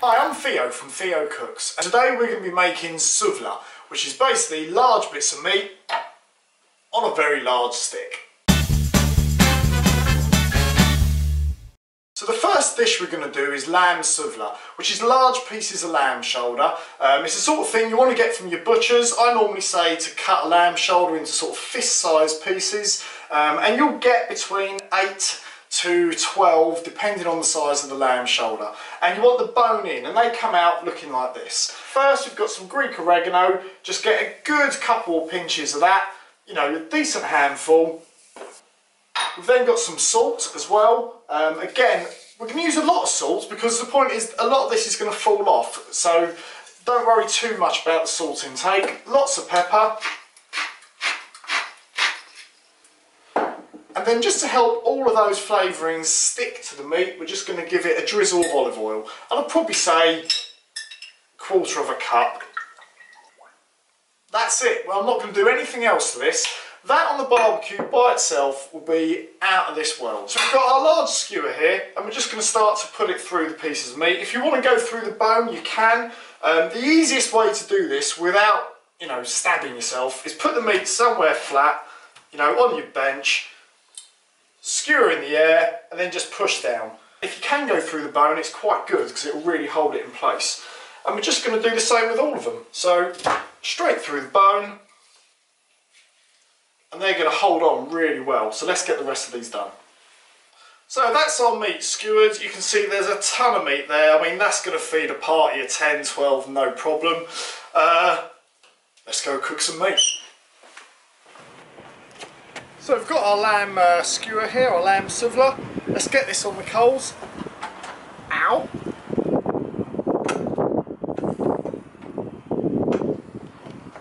Hi, I'm Theo from Theo Cooks and today we're going to be making souvla, which is basically large bits of meat on a very large stick. So the first dish we're going to do is lamb souvla, which is large pieces of lamb shoulder. Um, it's the sort of thing you want to get from your butchers. I normally say to cut a lamb shoulder into sort of fist-sized pieces um, and you'll get between 8 to 12 depending on the size of the lamb shoulder and you want the bone in and they come out looking like this. First we've got some Greek oregano, just get a good couple of pinches of that, you know a decent handful. We've then got some salt as well, um, again we're going to use a lot of salt because the point is a lot of this is going to fall off so don't worry too much about the salt intake. Lots of pepper And then just to help all of those flavourings stick to the meat, we're just going to give it a drizzle of olive oil. And I'd probably say quarter of a cup. That's it. Well, I'm not going to do anything else to this. That on the barbecue by itself will be out of this world. So we've got our large skewer here and we're just going to start to put it through the pieces of meat. If you want to go through the bone, you can. Um, the easiest way to do this without, you know, stabbing yourself is put the meat somewhere flat, you know, on your bench skewer in the air and then just push down. If you can go through the bone it's quite good because it will really hold it in place. And we're just going to do the same with all of them. So straight through the bone and they're going to hold on really well. So let's get the rest of these done. So that's our meat skewered. You can see there's a ton of meat there. I mean, that's going to feed a party of 10, 12, no problem. Uh, let's go cook some meat. So we've got our lamb uh, skewer here, our lamb souvla. Let's get this on the coals. Ow!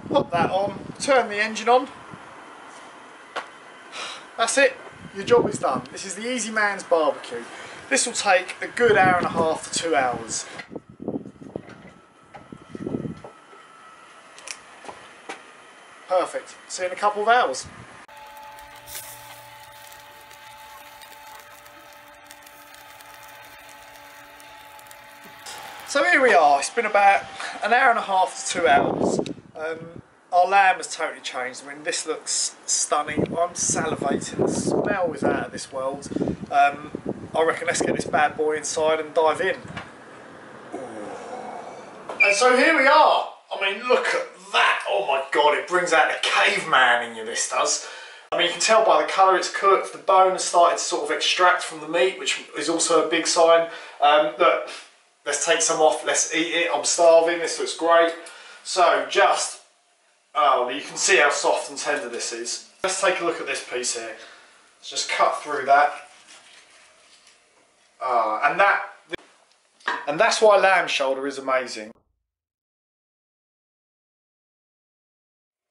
Pop that on, turn the engine on. That's it, your job is done. This is the Easy Man's Barbecue. This will take a good hour and a half to two hours. Perfect. See you in a couple of hours. So here we are, it's been about an hour and a half to two hours. Um, our lamb has totally changed. I mean, this looks stunning. I'm salivating. The smell is out of this world. Um, I reckon let's get this bad boy inside and dive in. And so here we are. I mean, look at that. Oh my God, it brings out the caveman in you, this does. I mean, you can tell by the colour it's cooked. The bone has started to sort of extract from the meat, which is also a big sign. Um, look, Let's take some off, let's eat it. I'm starving, this looks great. So just, oh, you can see how soft and tender this is. Let's take a look at this piece here. Let's just cut through that. Ah, and that, and that's why lamb shoulder is amazing.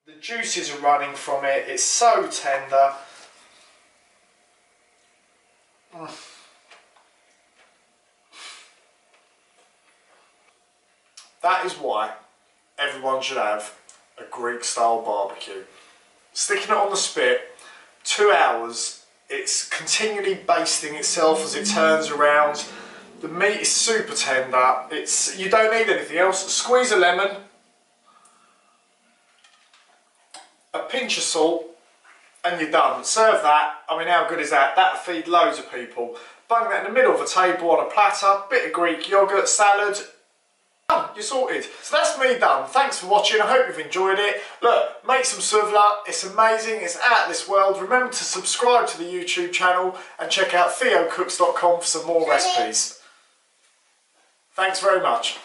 The juices are running from it, it's so tender. Mm. That is why everyone should have a Greek style barbecue. Sticking it on the spit, two hours, it's continually basting itself as it turns around. The meat is super tender. It's You don't need anything else. Squeeze a lemon, a pinch of salt, and you're done. Serve that. I mean, how good is that? That'll feed loads of people. Bung that in the middle of a table on a platter, bit of Greek yogurt, salad, Done, you're sorted. So that's me done. Thanks for watching. I hope you've enjoyed it. Look, make some souvla. It's amazing. It's out of this world. Remember to subscribe to the YouTube channel and check out theocooks.com for some more recipes. Thanks very much.